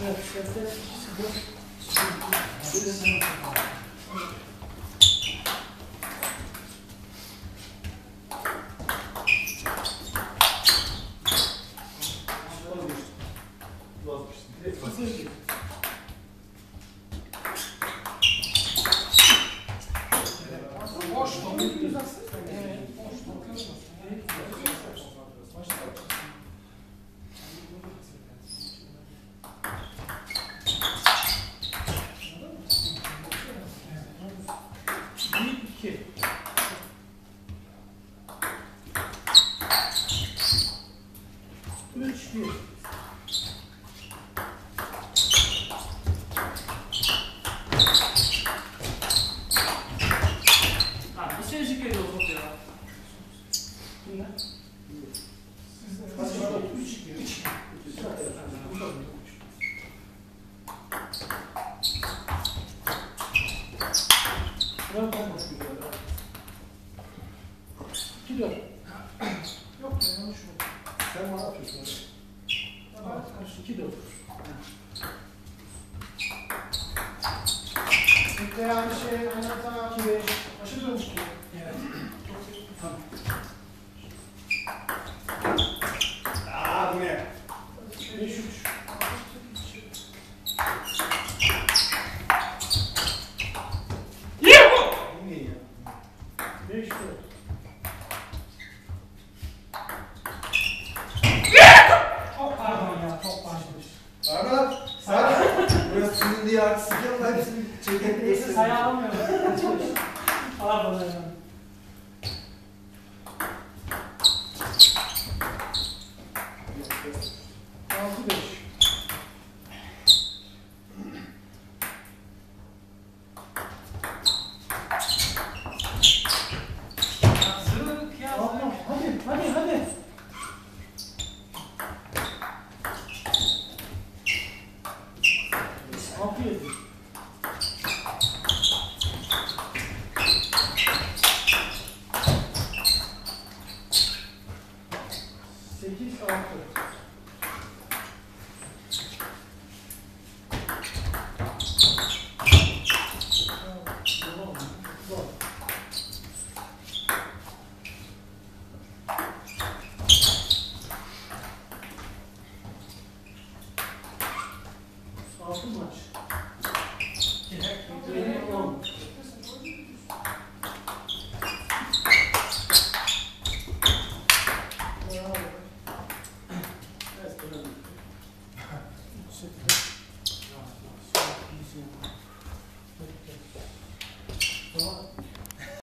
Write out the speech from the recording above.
Вот что мы Üç, bir. Ha, bir senecik geliyor top ya. Bunlar. Kaç var? Üç, iki. Üç. İki, dört. Yok ya, yanlış oldu. Sen ne yapıyorsun? Tamam, karşı iki, dört. Bitti yani şey, oynata. İki, beş. Başı dönmüş ki. Evet. Tamam. Aa bu ne? Beş, üç. Bu ne ya? Beş, dört. Çok pardon ya, çok pardon. Serhat! Serhat! Burası sizin diye haksızlık yapma. Hepsini çekip Neyse sayı almıyorum. Pardon ya. Altı sekiz artı. Altı maç. Direkt, direkt, Thank you.